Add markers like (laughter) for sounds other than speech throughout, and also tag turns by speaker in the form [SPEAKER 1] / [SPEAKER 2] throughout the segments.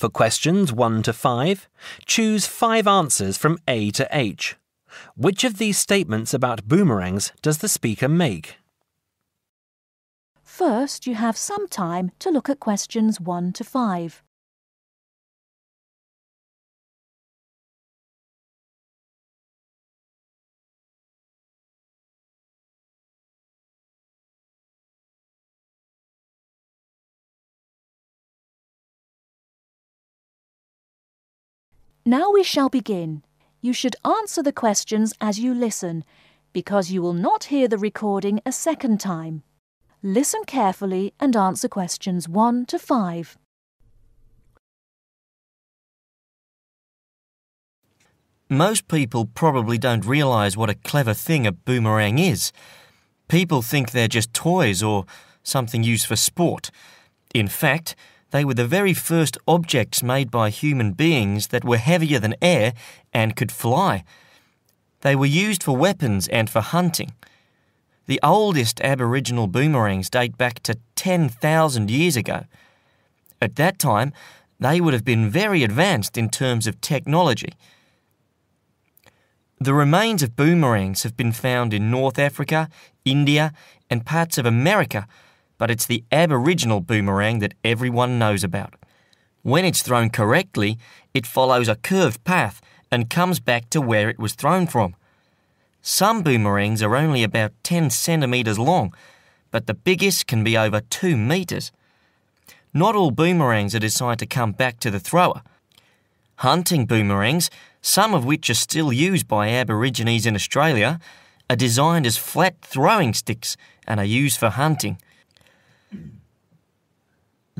[SPEAKER 1] For questions 1 to 5, choose 5 answers from A to H. Which of these statements about boomerangs does the speaker make?
[SPEAKER 2] First, you have some time to look at questions 1 to 5. Now we shall begin. You should answer the questions as you listen, because you will not hear the recording a second time. Listen carefully and answer questions 1 to 5.
[SPEAKER 3] Most people probably don't realise what a clever thing a boomerang is. People think they're just toys or something used for sport. In fact, they were the very first objects made by human beings that were heavier than air and could fly. They were used for weapons and for hunting. The oldest Aboriginal boomerangs date back to 10,000 years ago. At that time, they would have been very advanced in terms of technology. The remains of boomerangs have been found in North Africa, India, and parts of America, but it's the Aboriginal boomerang that everyone knows about. When it's thrown correctly, it follows a curved path and comes back to where it was thrown from. Some boomerangs are only about 10 centimetres long, but the biggest can be over 2 metres. Not all boomerangs are designed to come back to the thrower. Hunting boomerangs some of which are still used by Aborigines in Australia, are designed as flat throwing sticks and are used for hunting.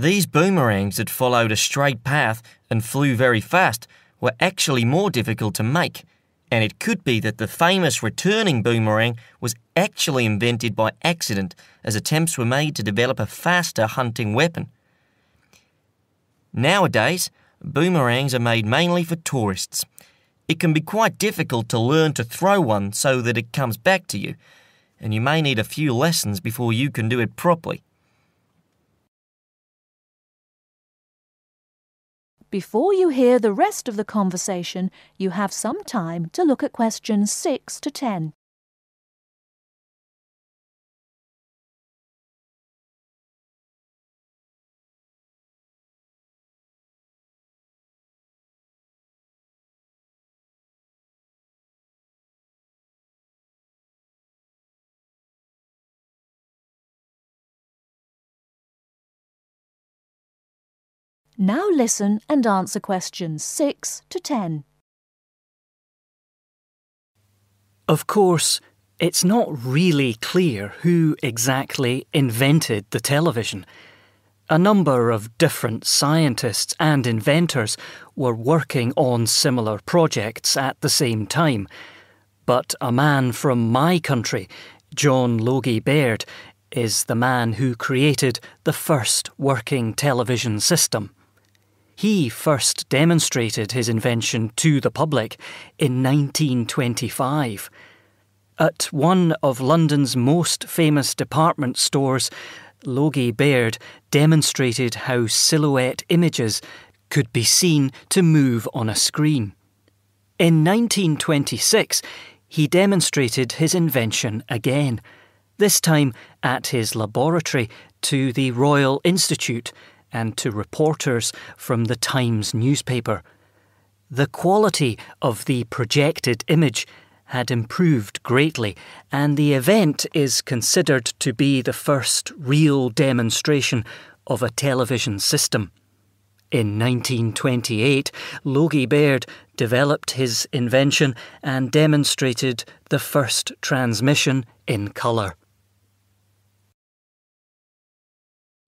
[SPEAKER 3] These boomerangs that followed a straight path and flew very fast were actually more difficult to make, and it could be that the famous returning boomerang was actually invented by accident as attempts were made to develop a faster hunting weapon. Nowadays, boomerangs are made mainly for tourists it can be quite difficult to learn to throw one so that it comes back to you, and you may need a few lessons before you can do it properly.
[SPEAKER 2] Before you hear the rest of the conversation, you have some time to look at questions 6 to 10. Now listen and answer questions 6 to 10.
[SPEAKER 4] Of course, it's not really clear who exactly invented the television. A number of different scientists and inventors were working on similar projects at the same time. But a man from my country, John Logie Baird, is the man who created the first working television system. He first demonstrated his invention to the public in 1925. At one of London's most famous department stores, Logie Baird demonstrated how silhouette images could be seen to move on a screen. In 1926, he demonstrated his invention again, this time at his laboratory to the Royal Institute and to reporters from the Times newspaper. The quality of the projected image had improved greatly, and the event is considered to be the first real demonstration of a television system. In 1928, Logie Baird developed his invention and demonstrated the first transmission in colour.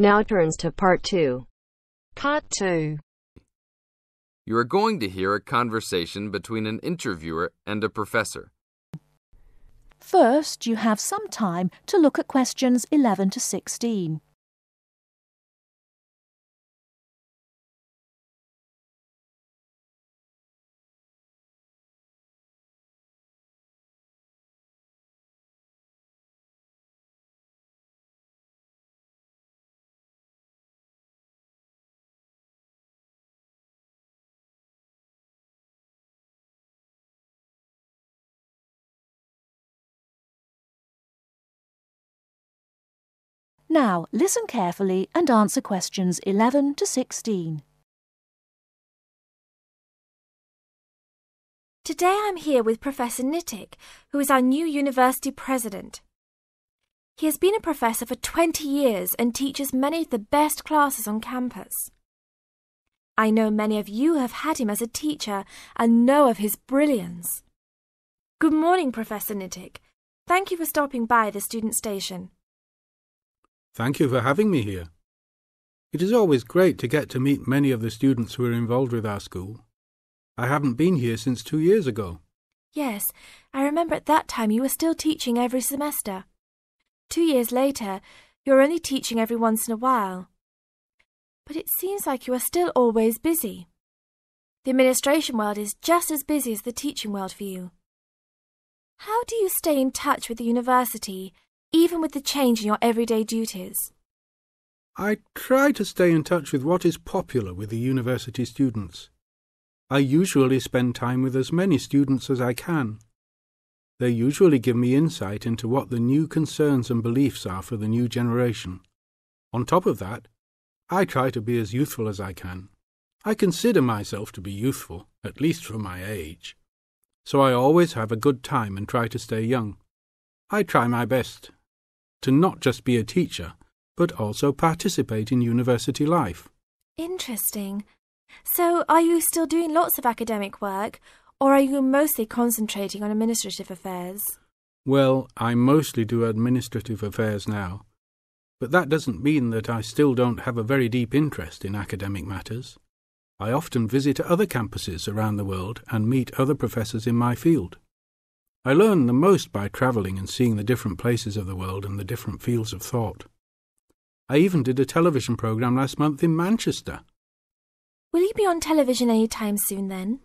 [SPEAKER 5] Now turns to part 2.
[SPEAKER 6] Part 2.
[SPEAKER 7] You are going to hear a conversation between an interviewer and a professor.
[SPEAKER 2] First, you have some time to look at questions 11 to 16. Now, listen carefully and answer questions 11 to 16.
[SPEAKER 8] Today I'm here with Professor Nittick, who is our new university president. He has been a professor for 20 years and teaches many of the best classes on campus. I know many of you have had him as a teacher and know of his brilliance. Good morning, Professor Nittick. Thank you for stopping by the student station.
[SPEAKER 9] Thank you for having me here. It is always great to get to meet many of the students who are involved with our school. I haven't been here since two years ago.
[SPEAKER 8] Yes, I remember at that time you were still teaching every semester. Two years later, you're only teaching every once in a while. But it seems like you are still always busy. The administration world is just as busy as the teaching world for you. How do you stay in touch with the university even with the change in your everyday duties?
[SPEAKER 9] I try to stay in touch with what is popular with the university students. I usually spend time with as many students as I can. They usually give me insight into what the new concerns and beliefs are for the new generation. On top of that, I try to be as youthful as I can. I consider myself to be youthful, at least for my age. So I always have a good time and try to stay young. I try my best, to not just be a teacher, but also participate in university life.
[SPEAKER 8] Interesting. So, are you still doing lots of academic work, or are you mostly concentrating on administrative affairs?
[SPEAKER 9] Well, I mostly do administrative affairs now, but that doesn't mean that I still don't have a very deep interest in academic matters. I often visit other campuses around the world and meet other professors in my field. I learn the most by travelling and seeing the different places of the world and the different fields of thought. I even did a television programme last month in Manchester.
[SPEAKER 8] Will you be on television any time soon then?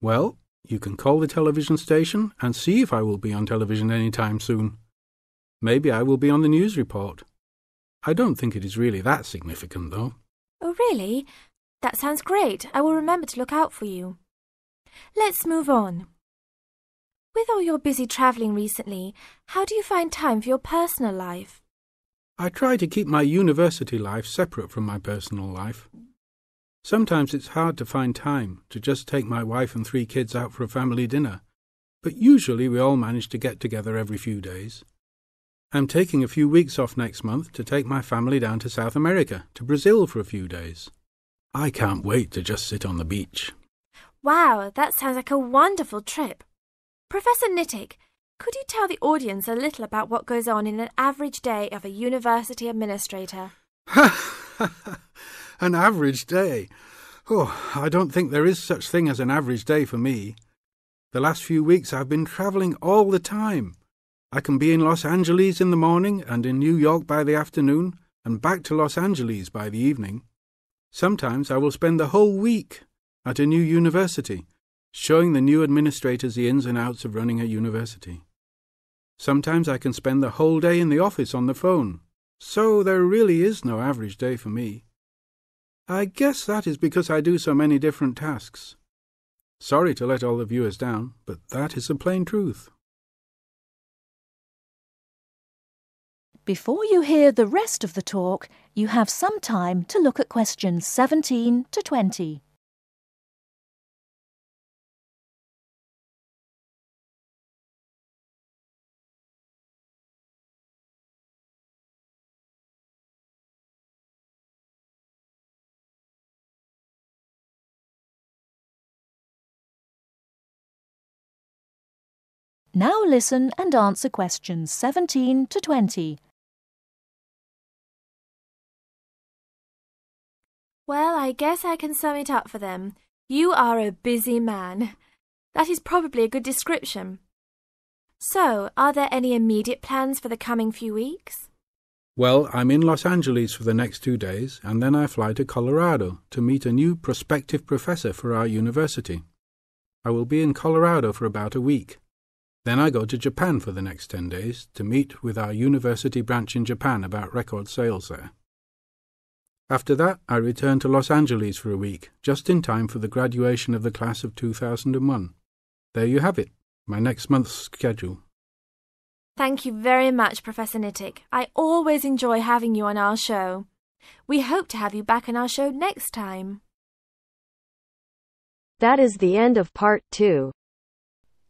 [SPEAKER 9] Well, you can call the television station and see if I will be on television any time soon. Maybe I will be on the news report. I don't think it is really that significant, though.
[SPEAKER 8] Oh, really? That sounds great. I will remember to look out for you. Let's move on. With all your busy travelling recently, how do you find time for your personal life?
[SPEAKER 9] I try to keep my university life separate from my personal life. Sometimes it's hard to find time to just take my wife and three kids out for a family dinner, but usually we all manage to get together every few days. I'm taking a few weeks off next month to take my family down to South America, to Brazil for a few days. I can't wait to just sit on the beach.
[SPEAKER 8] Wow, that sounds like a wonderful trip. Professor Nittick, could you tell the audience a little about what goes on in an average day of a university administrator? (laughs)
[SPEAKER 9] an average day? Oh, I don't think there is such thing as an average day for me. The last few weeks I've been travelling all the time. I can be in Los Angeles in the morning and in New York by the afternoon and back to Los Angeles by the evening. Sometimes I will spend the whole week at a new university showing the new administrators the ins and outs of running a university. Sometimes I can spend the whole day in the office on the phone, so there really is no average day for me. I guess that is because I do so many different tasks. Sorry to let all the viewers down, but that is the plain truth.
[SPEAKER 2] Before you hear the rest of the talk, you have some time to look at questions 17 to 20. Now listen and answer questions 17 to 20.
[SPEAKER 8] Well, I guess I can sum it up for them. You are a busy man. That is probably a good description. So, are there any immediate plans for the coming few weeks?
[SPEAKER 9] Well, I'm in Los Angeles for the next two days, and then I fly to Colorado to meet a new prospective professor for our university. I will be in Colorado for about a week. Then I go to Japan for the next 10 days to meet with our university branch in Japan about record sales there. After that, I return to Los Angeles for a week, just in time for the graduation of the class of 2001. There you have it, my next month's schedule.
[SPEAKER 8] Thank you very much, Professor Nittick. I always enjoy having you on our show. We hope to have you back on our show next time.
[SPEAKER 5] That is the end of part two.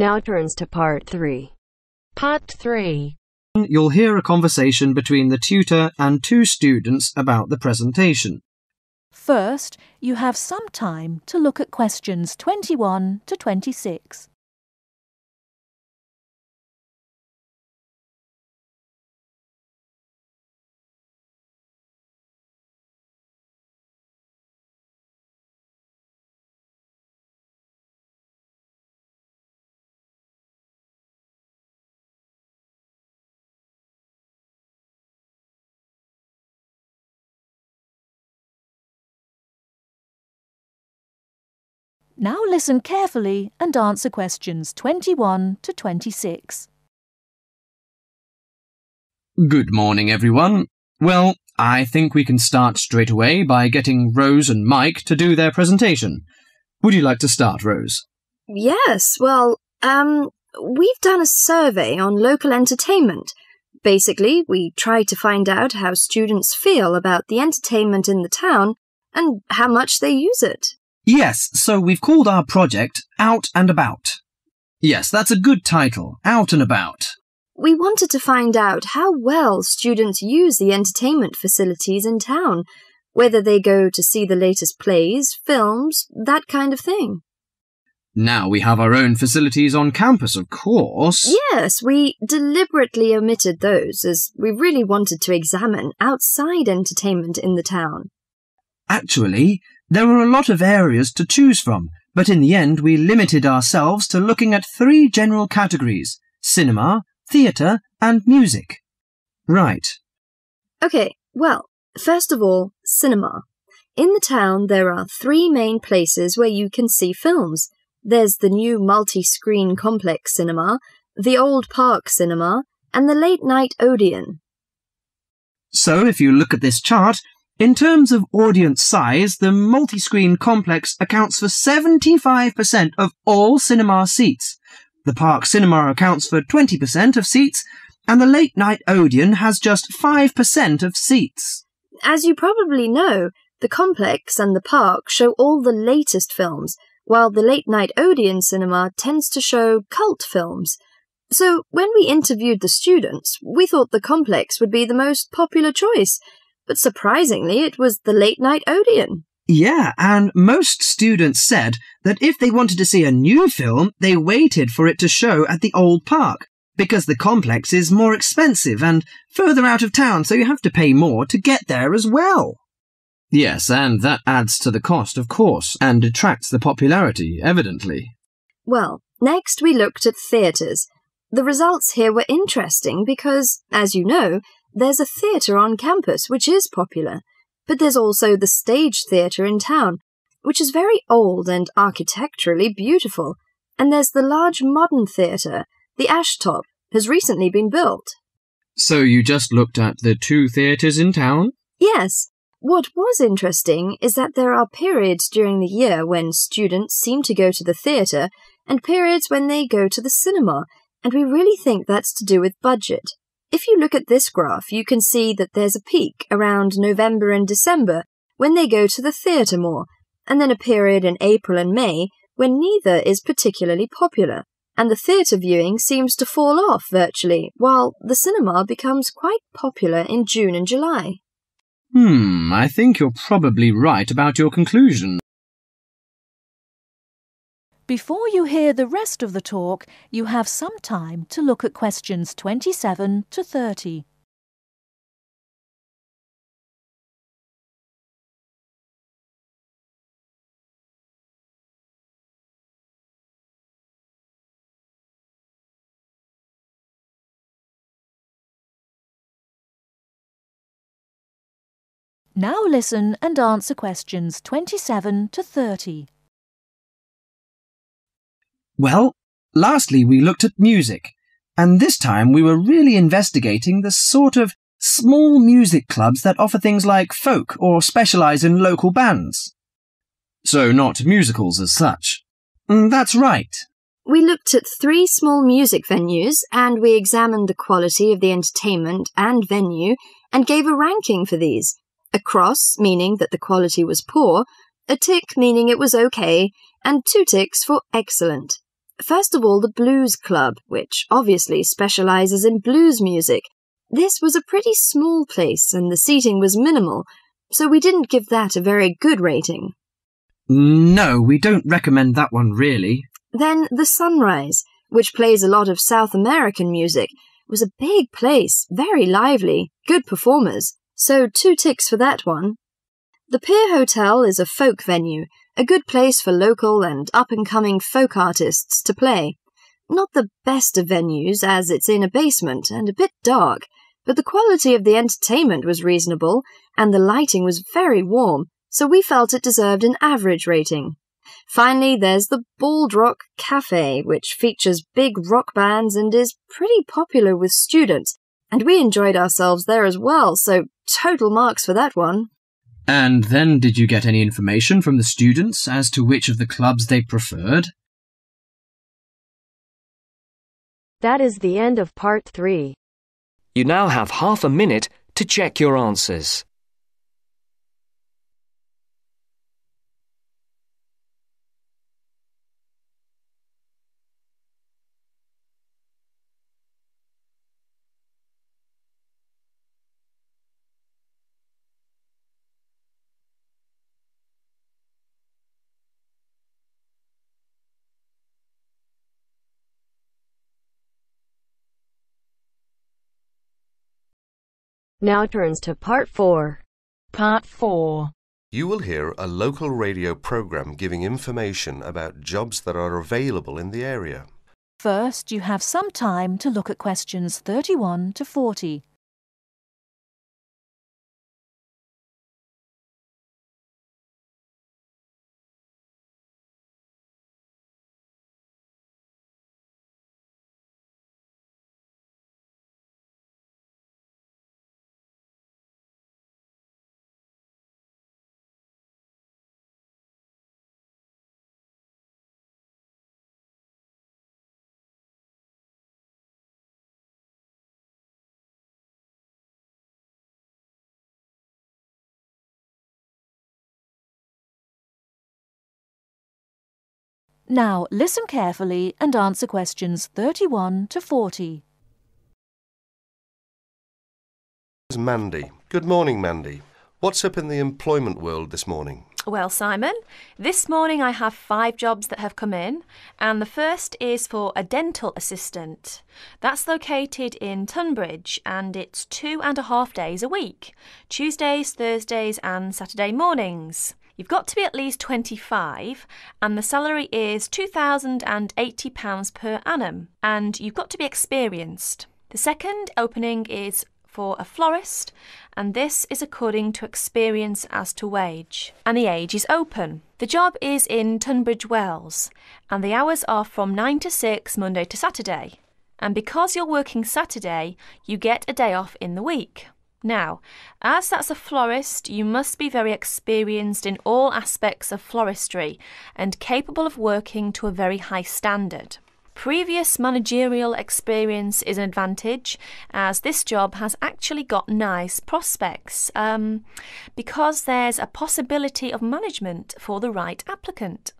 [SPEAKER 5] Now turns to part three.
[SPEAKER 6] Part 3.
[SPEAKER 10] You'll hear a conversation between the tutor and two students about the presentation.
[SPEAKER 2] First, you have some time to look at questions 21 to 26. Now listen carefully and answer questions 21 to 26.
[SPEAKER 10] Good morning, everyone. Well, I think we can start straight away by getting Rose and Mike to do their presentation. Would you like to start, Rose?
[SPEAKER 11] Yes, well, um, we've done a survey on local entertainment. Basically, we try to find out how students feel about the entertainment in the town and how much they use it.
[SPEAKER 10] Yes, so we've called our project Out and About. Yes, that's a good title, Out and About.
[SPEAKER 11] We wanted to find out how well students use the entertainment facilities in town, whether they go to see the latest plays, films, that kind of thing.
[SPEAKER 10] Now we have our own facilities on campus, of course.
[SPEAKER 11] Yes, we deliberately omitted those as we really wanted to examine outside entertainment in the town.
[SPEAKER 10] Actually, there were a lot of areas to choose from, but in the end we limited ourselves to looking at three general categories cinema, theatre, and music. Right.
[SPEAKER 11] Okay, well, first of all, cinema. In the town, there are three main places where you can see films. There's the new multi screen complex cinema, the old park cinema, and the late night Odeon.
[SPEAKER 10] So if you look at this chart, in terms of audience size, the multi-screen complex accounts for 75% of all cinema seats. The Park Cinema accounts for 20% of seats, and the Late Night Odeon has just 5% of seats.
[SPEAKER 11] As you probably know, the complex and the park show all the latest films, while the Late Night Odeon cinema tends to show cult films. So, when we interviewed the students, we thought the complex would be the most popular choice, but surprisingly, it was the Late Night Odeon.
[SPEAKER 10] Yeah, and most students said that if they wanted to see a new film, they waited for it to show at the old park, because the complex is more expensive and further out of town, so you have to pay more to get there as well. Yes, and that adds to the cost, of course, and detracts the popularity, evidently.
[SPEAKER 11] Well, next we looked at theatres. The results here were interesting because, as you know, there's a theatre on campus which is popular, but there's also the stage theatre in town, which is very old and architecturally beautiful, and there's the large modern theatre, the Ashtop, has recently been built.
[SPEAKER 10] So you just looked at the two theatres in town?
[SPEAKER 11] Yes. What was interesting is that there are periods during the year when students seem to go to the theatre and periods when they go to the cinema, and we really think that's to do with budget. If you look at this graph, you can see that there's a peak around November and December when they go to the theatre more, and then a period in April and May when neither is particularly popular, and the theatre viewing seems to fall off virtually, while the cinema becomes quite popular in June and July.
[SPEAKER 10] Hmm, I think you're probably right about your conclusion.
[SPEAKER 2] Before you hear the rest of the talk, you have some time to look at questions 27 to 30. Now listen and answer questions 27 to 30.
[SPEAKER 10] Well, lastly we looked at music, and this time we were really investigating the sort of small music clubs that offer things like folk or specialise in local bands. So not musicals as such. Mm, that's right.
[SPEAKER 11] We looked at three small music venues and we examined the quality of the entertainment and venue and gave a ranking for these. A cross, meaning that the quality was poor, a tick, meaning it was okay, and two ticks for excellent. First of all, the Blues Club, which obviously specializes in blues music. This was a pretty small place and the seating was minimal, so we didn't give that a very good rating.
[SPEAKER 10] No, we don't recommend that one really.
[SPEAKER 11] Then the Sunrise, which plays a lot of South American music, was a big place, very lively, good performers, so two ticks for that one. The Pier Hotel is a folk venue, a good place for local and up and coming folk artists to play. Not the best of venues, as it's in a basement and a bit dark, but the quality of the entertainment was reasonable and the lighting was very warm, so we felt it deserved an average rating. Finally, there's the Bald Rock Cafe, which features big rock bands and is pretty popular with students, and we enjoyed ourselves there as well, so total marks for that one.
[SPEAKER 10] And then did you get any information from the students as to which of the clubs they preferred?
[SPEAKER 5] That is the end of part three.
[SPEAKER 12] You now have half a minute to check your answers.
[SPEAKER 5] Now turns to part four.
[SPEAKER 6] Part 4.
[SPEAKER 13] You will hear a local radio program giving information about jobs that are available in the area.
[SPEAKER 2] First, you have some time to look at questions 31 to 40. Now listen carefully and answer questions 31 to 40.
[SPEAKER 13] Here's Mandy. Good morning, Mandy. What's up in the employment world this morning?
[SPEAKER 14] Well, Simon, this morning I have five jobs that have come in, and the first is for a dental assistant. That's located in Tunbridge, and it's two and a half days a week Tuesdays, Thursdays, and Saturday mornings. You've got to be at least 25, and the salary is £2,080 per annum, and you've got to be experienced. The second opening is for a florist, and this is according to experience as to wage, and the age is open. The job is in Tunbridge Wells, and the hours are from 9 to 6 Monday to Saturday. And because you're working Saturday, you get a day off in the week. Now, as that's a florist, you must be very experienced in all aspects of floristry and capable of working to a very high standard. Previous managerial experience is an advantage, as this job has actually got nice prospects um, because there's a possibility of management for the right applicant.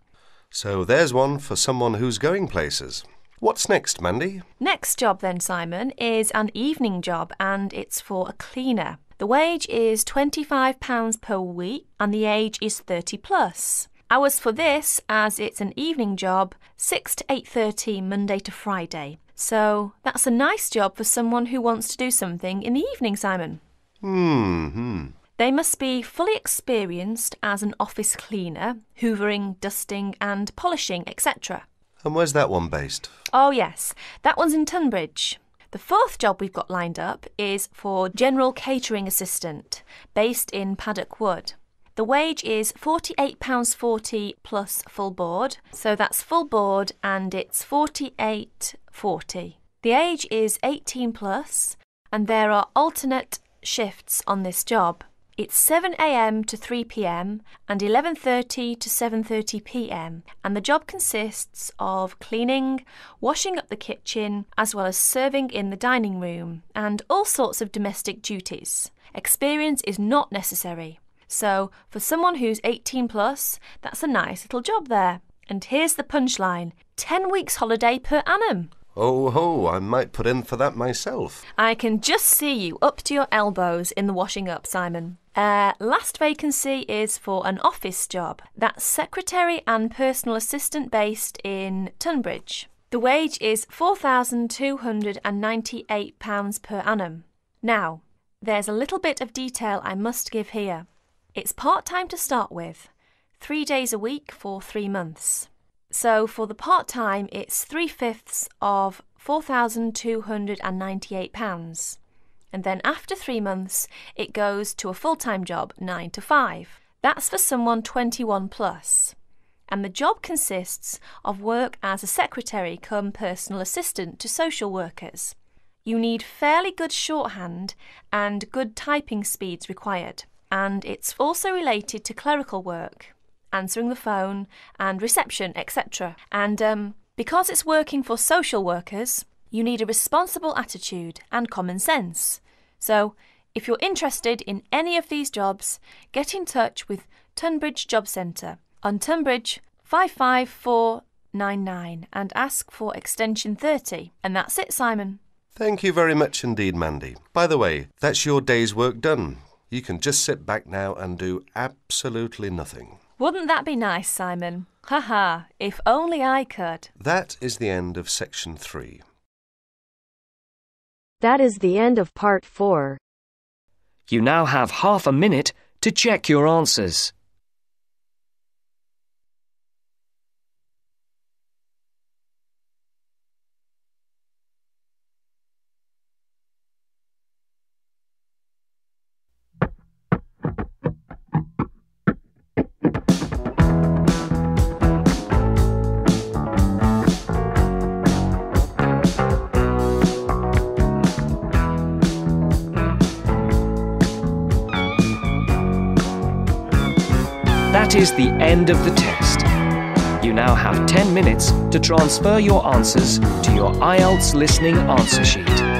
[SPEAKER 13] So there's one for someone who's going places. What's next, Mandy?
[SPEAKER 14] Next job, then, Simon, is an evening job and it's for a cleaner. The wage is £25 per week and the age is 30 plus. Hours for this, as it's an evening job, 6 to 8.30 Monday to Friday. So that's a nice job for someone who wants to do something in the evening, Simon.
[SPEAKER 13] Hmm. hmm.
[SPEAKER 14] They must be fully experienced as an office cleaner, hoovering, dusting, and polishing, etc.
[SPEAKER 13] And where's that one based?
[SPEAKER 14] Oh, yes, that one's in Tunbridge. The fourth job we've got lined up is for General Catering Assistant, based in Paddock Wood. The wage is £48.40 plus full board, so that's full board and it's £48.40. The age is 18 plus, and there are alternate shifts on this job. It's 7 a.m. to 3 p.m. and 11:30 to 7:30 p.m. and the job consists of cleaning, washing up the kitchen, as well as serving in the dining room and all sorts of domestic duties. Experience is not necessary. So, for someone who's 18 plus, that's a nice little job there. And here's the punchline 10 weeks holiday per annum.
[SPEAKER 13] Oh ho, I might put in for that myself.
[SPEAKER 14] I can just see you up to your elbows in the washing up, Simon. Uh, last vacancy is for an office job. That's secretary and personal assistant based in Tunbridge. The wage is £4,298 per annum. Now, there's a little bit of detail I must give here. It's part time to start with, three days a week for three months. So for the part time, it's three fifths of £4,298. And then after three months, it goes to a full time job, 9 to 5. That's for someone 21 plus. And the job consists of work as a secretary come personal assistant to social workers. You need fairly good shorthand and good typing speeds required and it's also related to clerical work, answering the phone and reception, etc. And um, because it's working for social workers, you need a responsible attitude and common sense. So, if you're interested in any of these jobs, get in touch with Tunbridge Job Centre on Tunbridge 55499 and ask for extension 30. And that's it, Simon.
[SPEAKER 13] Thank you very much indeed, Mandy. By the way, that's your day's work done. You can just sit back now and do absolutely nothing.
[SPEAKER 14] Wouldn't that be nice, Simon? Ha ha, if only I could.
[SPEAKER 13] That is the end of section three.
[SPEAKER 5] That is the end of part four.
[SPEAKER 12] You now have half a minute to check your answers. Is the end of the test. You now have 10 minutes to transfer your answers to your IELTS listening answer sheet.